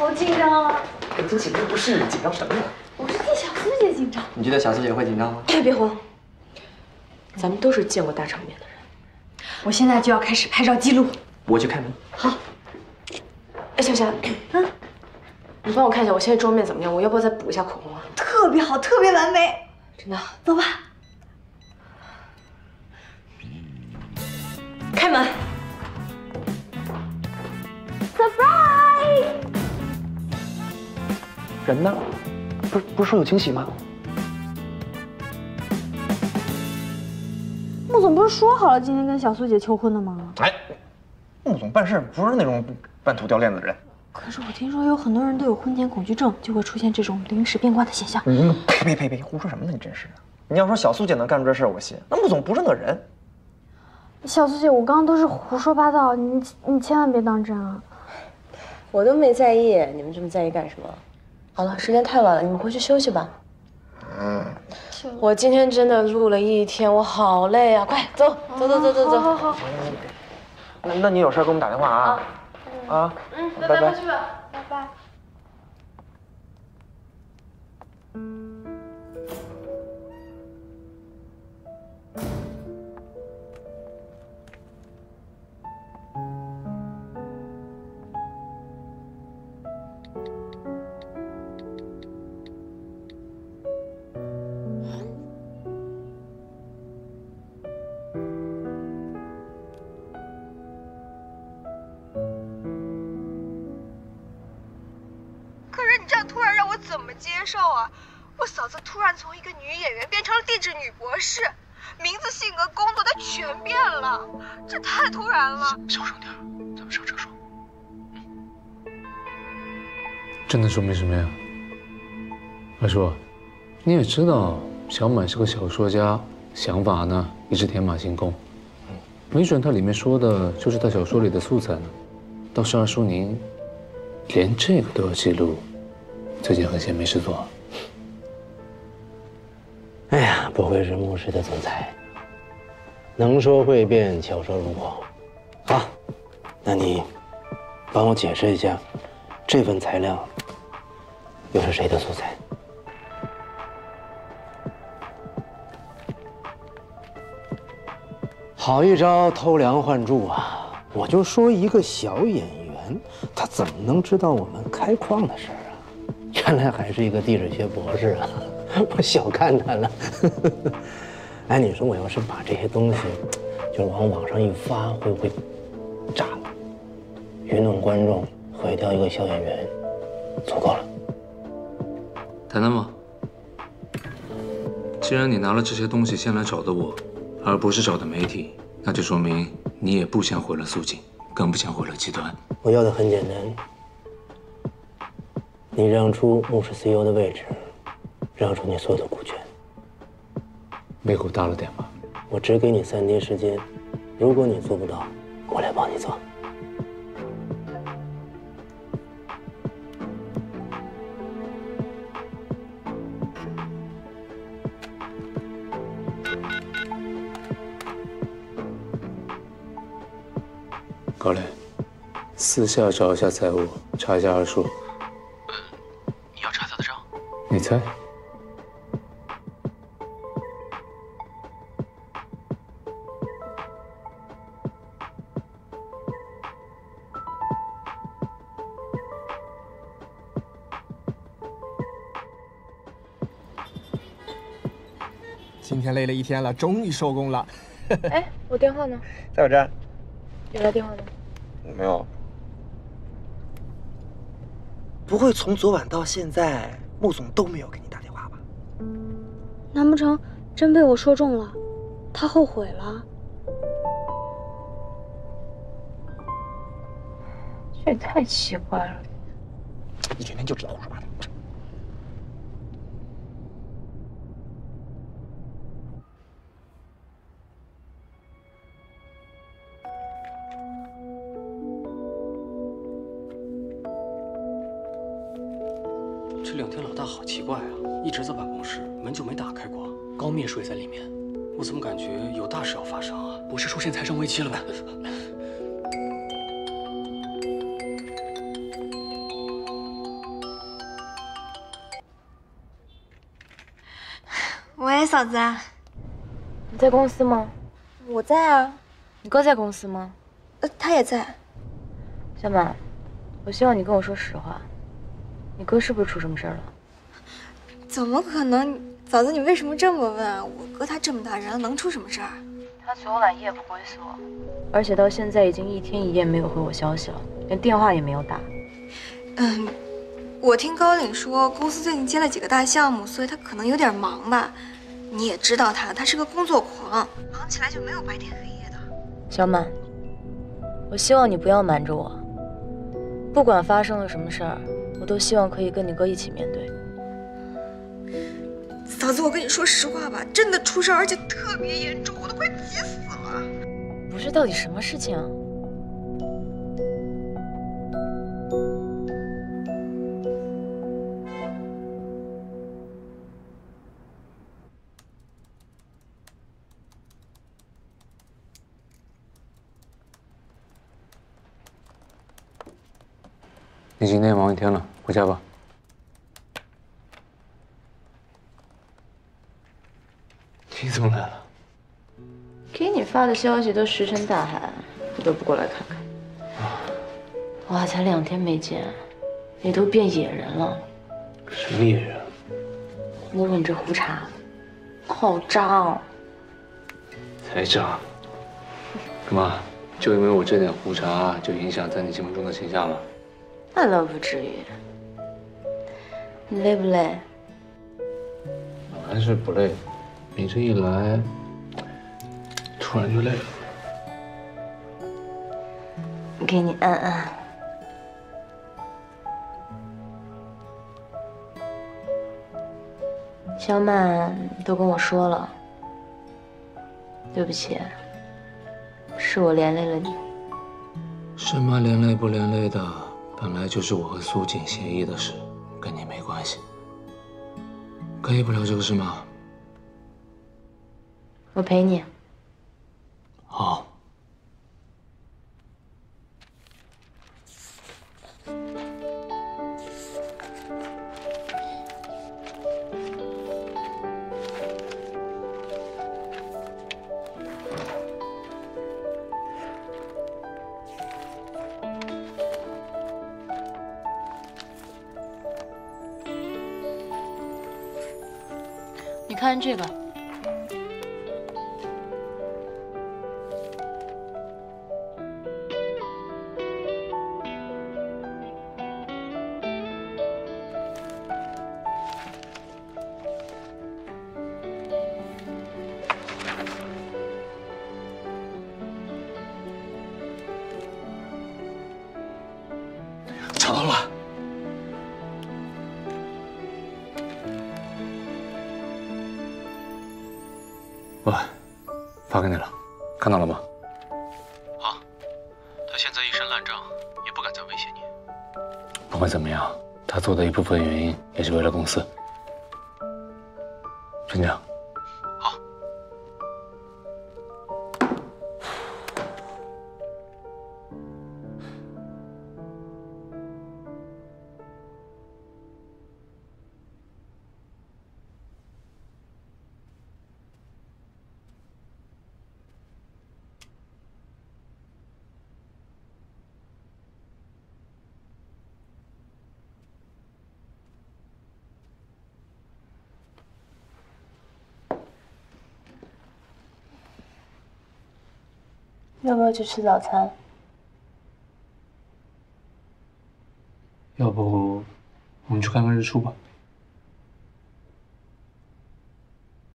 好紧张啊！跟惊喜不是紧张什么呀？我是替小苏姐紧张。你觉得小苏姐会紧张吗？别慌，咱们都是见过大场面的人。我现在就要开始拍照记录。我去开门。好。哎，小霞，嗯，你帮我看一下我现在妆面怎么样？我要不要再补一下口红啊？特别好，特别完美。真的？走吧。开门。Surprise！人呢？不是不是说有惊喜吗？穆总不是说好了今天跟小苏姐求婚的吗？哎，穆总办事不是那种半途掉链子的人。可是我听说有很多人都有婚前恐惧症，就会出现这种临时变卦的现象。嗯，呸呸呸呸，胡说什么呢？你真是的！你要说小苏姐能干出这事，我信。那穆总不是那人。小苏姐，我刚刚都是胡说八道，你你千万别当真啊！我都没在意，你们这么在意干什么？好了，时间太晚了，你们回去休息吧。嗯，我今天真的录了一天，我好累啊！快走，走走走走走。好好好。那那你有事给我们打电话啊？啊。嗯，拜拜。去吧，拜拜。怎么接受啊！我嫂子突然从一个女演员变成了地质女博士，名字、性格、工作，她全变了，这太突然了。小声点，咱们上车说。真的说明什么呀？二叔，你也知道小满是个小说家，想法呢一直天马行空，没准他里面说的就是他小说里的素材呢。倒是二叔您，连这个都要记录。最近很闲，没事做。哎呀，不愧是牧师的总裁，能说会变，巧说如簧。好，那你帮我解释一下，这份材料又是谁的素材？好一招偷梁换柱啊！我就说一个小演员，他怎么能知道我们开矿的事儿？原来还是一个地质学博士啊！我小看他了。哎，你说我要是把这些东西，就往网上一发，会不会炸了？愚弄观众，毁掉一个小演员，足够了。谈谈吧。既然你拿了这些东西先来找的我，而不是找的媒体，那就说明你也不想毁了素锦，更不想毁了集团。我要的很简单。你让出牧氏 CEO 的位置，让出你所有的股权。胃口大了点吧？我只给你三天时间，如果你做不到，我来帮你做。高磊，私下找一下财务，查一下二叔。你猜？今天累了一天了，终于收工了。哎，我电话呢？在我这儿。有来电话吗？没有。不会从昨晚到现在。穆总都没有给你打电话吧？难不成真被我说中了？他后悔了？这也太奇怪了！你整天就知道胡说八道。这两天老大好奇怪啊一直在办公室门就没打开过。高秘书也在里面我怎么感觉有大事要发生啊？不是出现财政危机了吧 喂嫂子你在公司吗？我在啊。你哥在公司吗？呃他也在。小满我希望你跟我说实话。你哥是不是出什么事儿了？怎么可能？嫂子，你为什么这么问？我哥他这么大人了，能出什么事儿？他昨晚夜不归宿，而且到现在已经一天一夜没有回我消息了，连电话也没有打。嗯，我听高领说，公司最近接了几个大项目，所以他可能有点忙吧。你也知道他，他是个工作狂，忙起来就没有白天黑夜的。小满，我希望你不要瞒着我。不管发生了什么事儿，我都希望可以跟你哥一起面对。嫂子，我跟你说实话吧，真的出事，而且特别严重，我都快急死了。不是，到底什么事情啊？你今天忙一天了，回家吧。你怎么来了？给你发的消息都石沉大海，不得不过来看看。哇，才两天没见，你都变野人了。什么野人？摸摸你这胡茬，好渣哦！才渣！干嘛？就因为我这点胡茬，就影响在你心目中的形象了？那倒不至于。你累不累？本来是不累，你这一来，突然就累了。给你按按。小满都跟我说了，对不起，是我连累了你。什么连累不连累的，本来就是我和苏锦协议的事，跟你没关系。可以不聊这个事吗？我陪你。看这个，找到了。发给你了，看到了吗？好，他现在一身烂账，也不敢再威胁你。不管怎么样，他做的一部分原因也是为了公司。先这要不要去吃早餐？要不我们去看看日出吧？